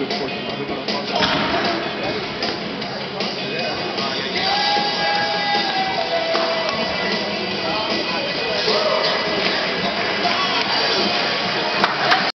good fortune.